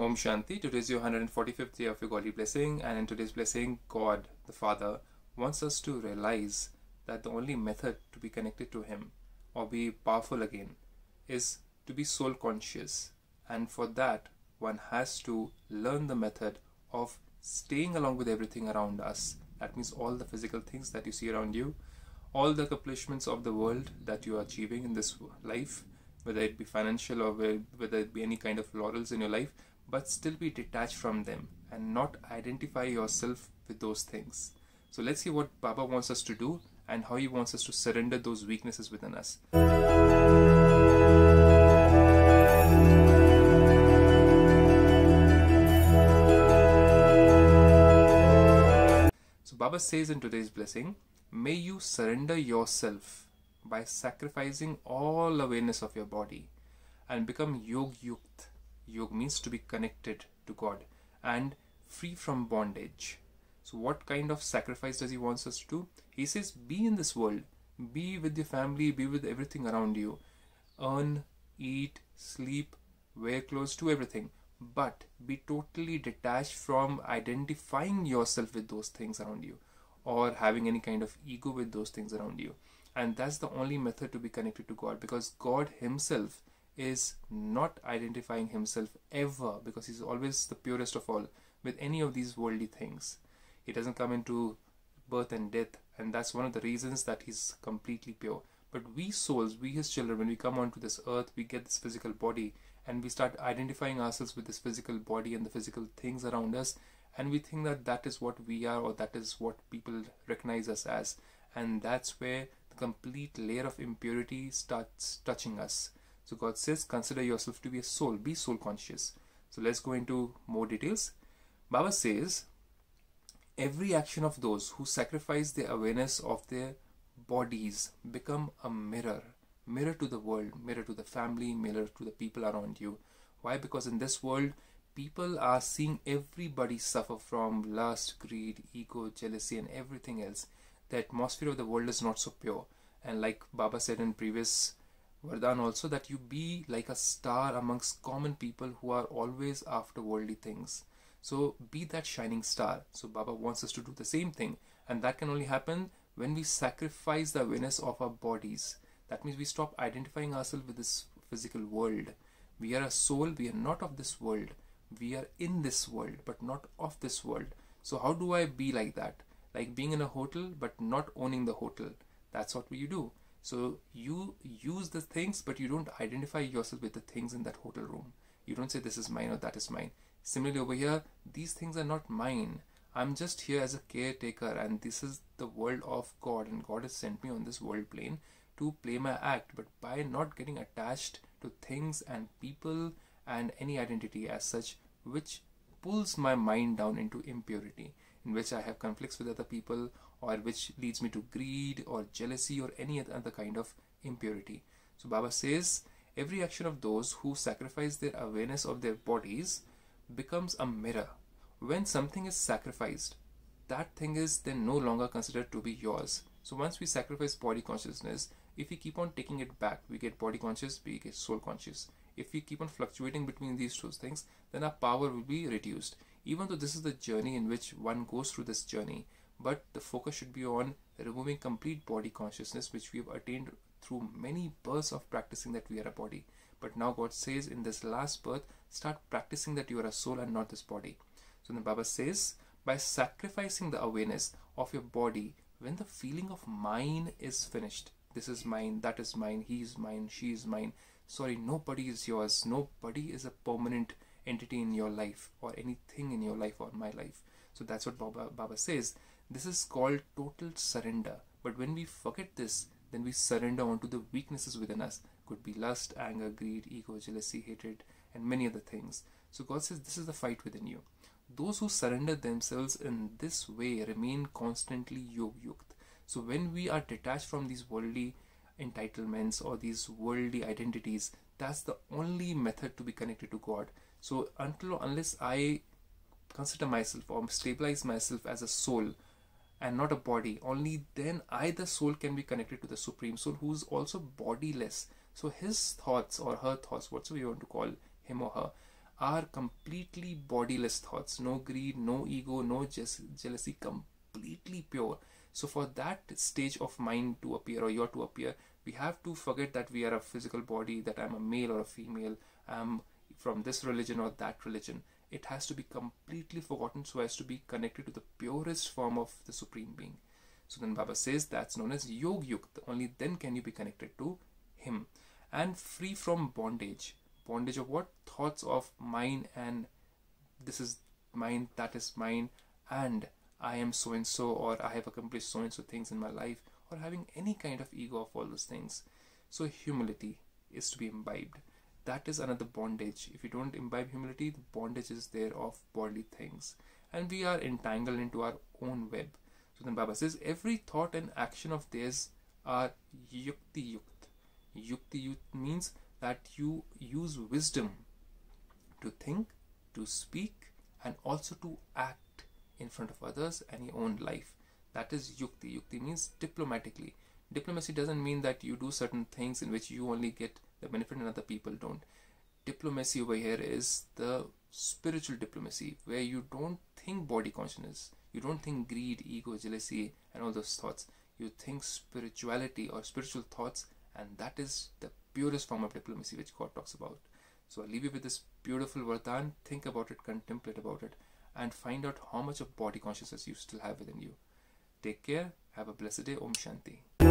Om Shanti. Today is your 145th day of your godly blessing, and in today's blessing, God, the Father, wants us to realize that the only method to be connected to Him or be powerful again is to be soul conscious, and for that, one has to learn the method of staying along with everything around us. That means all the physical things that you see around you, all the accomplishments of the world that you are achieving in this life, whether it be financial or whether it be any kind of laurels in your life, but still be detached from them and not identify yourself with those things. So let's see what Baba wants us to do and how he wants us to surrender those weaknesses within us. So Baba says in today's blessing, may you surrender yourself by sacrificing all awareness of your body and become yog yukt Yog means to be connected to God and free from bondage. So, what kind of sacrifice does He wants us to do? He says, Be in this world, be with your family, be with everything around you, earn, eat, sleep, wear clothes, do everything, but be totally detached from identifying yourself with those things around you or having any kind of ego with those things around you. And that's the only method to be connected to God because God Himself is not identifying himself ever because he's always the purest of all with any of these worldly things. He doesn't come into birth and death, and that's one of the reasons that he's completely pure. But we souls, we his children, when we come onto this earth, we get this physical body and we start identifying ourselves with this physical body and the physical things around us, and we think that that is what we are or that is what people recognize us as, and that's where the complete layer of impurity starts touching us so God says, consider yourself to be a soul, be soul conscious. So let's go into more details. Baba says, every action of those who sacrifice their awareness of their bodies become a mirror. Mirror to the world, mirror to the family, mirror to the people around you. Why? Because in this world, people are seeing everybody suffer from lust, greed, ego, jealousy, and everything else. The atmosphere of the world is not so pure. And like Baba said in previous Vardhan also that you be like a star amongst common people who are always after worldly things. So be that shining star. So Baba wants us to do the same thing, and that can only happen when we sacrifice the awareness of our bodies. That means we stop identifying ourselves with this physical world. We are a soul, we are not of this world. We are in this world, but not of this world. So, how do I be like that? Like being in a hotel, but not owning the hotel. That's what you do. So you use the things, but you don't identify yourself with the things in that hotel room. You don't say this is mine or that is mine. Similarly, over here, these things are not mine. I'm just here as a caretaker, and this is the world of God, and God has sent me on this world plane to play my act. But by not getting attached to things and people and any identity as such, which pulls my mind down into impurity, in which I have conflicts with other people or which leads me to greed or jealousy or any other kind of impurity. So Baba says every action of those who sacrifice their awareness of their bodies becomes a mirror. When something is sacrificed, that thing is then no longer considered to be yours. So once we sacrifice body consciousness, if we keep on taking it back, we get body conscious, we get soul conscious. If we keep on fluctuating between these two things, then our power will be reduced. Even though this is the journey in which one goes through this journey, but the focus should be on removing complete body consciousness which we have attained through many births of practicing that we are a body. But now god says in this last birth start practicing that you are a soul and not this body. So the baba says by sacrificing the awareness of your body when the feeling of mine is finished this is mine that is mine he is mine she is mine sorry nobody is yours nobody is a permanent entity in your life or anything in your life or my life. So that's what baba, baba says this is called total surrender. But when we forget this, then we surrender onto the weaknesses within us. Could be lust, anger, greed, ego, jealousy, hatred, and many other things. So God says this is the fight within you. Those who surrender themselves in this way remain constantly yog yukt. So when we are detached from these worldly entitlements or these worldly identities, that's the only method to be connected to God. So until unless I consider myself or stabilize myself as a soul and not a body. Only then I the soul can be connected to the supreme soul who is also bodiless. So his thoughts or her thoughts whatsoever you want to call him or her are completely bodiless thoughts. No greed no ego no jealousy completely pure. So for that stage of mind to appear or your to appear we have to forget that we are a physical body that i'm a male or a female i'm from this religion or that religion it has to be completely forgotten so as to be connected to the purest form of the supreme being. So then baba says that's known as yog yukt only then can you be connected to him. And free from bondage. Bondage of what? Thoughts of mine and this is mine that is mine and i am so and so or i have accomplished so and so things in my life or having any kind of ego of all those things. So humility is to be imbibed that is another bondage if you don't imbibe humility the bondage is there of bodily things and we are entangled into our own web so then baba says every thought and action of theirs are yukti yukt yukti yukt means that you use wisdom to think, to speak, and also to act in front of others and your own life. That is yukti. Yukti means diplomatically. Diplomacy doesn't mean that you do certain things in which you only get the benefit and other people don't. Diplomacy over here is the spiritual diplomacy where you don't think body consciousness, you don't think greed, ego, jealousy, and all those thoughts. You think spirituality or spiritual thoughts, and that is the purest form of diplomacy which God talks about. So I'll leave you with this beautiful Vardhan. Think about it, contemplate about it, and find out how much of body consciousness you still have within you. Take care. Have a blessed day. Om Shanti.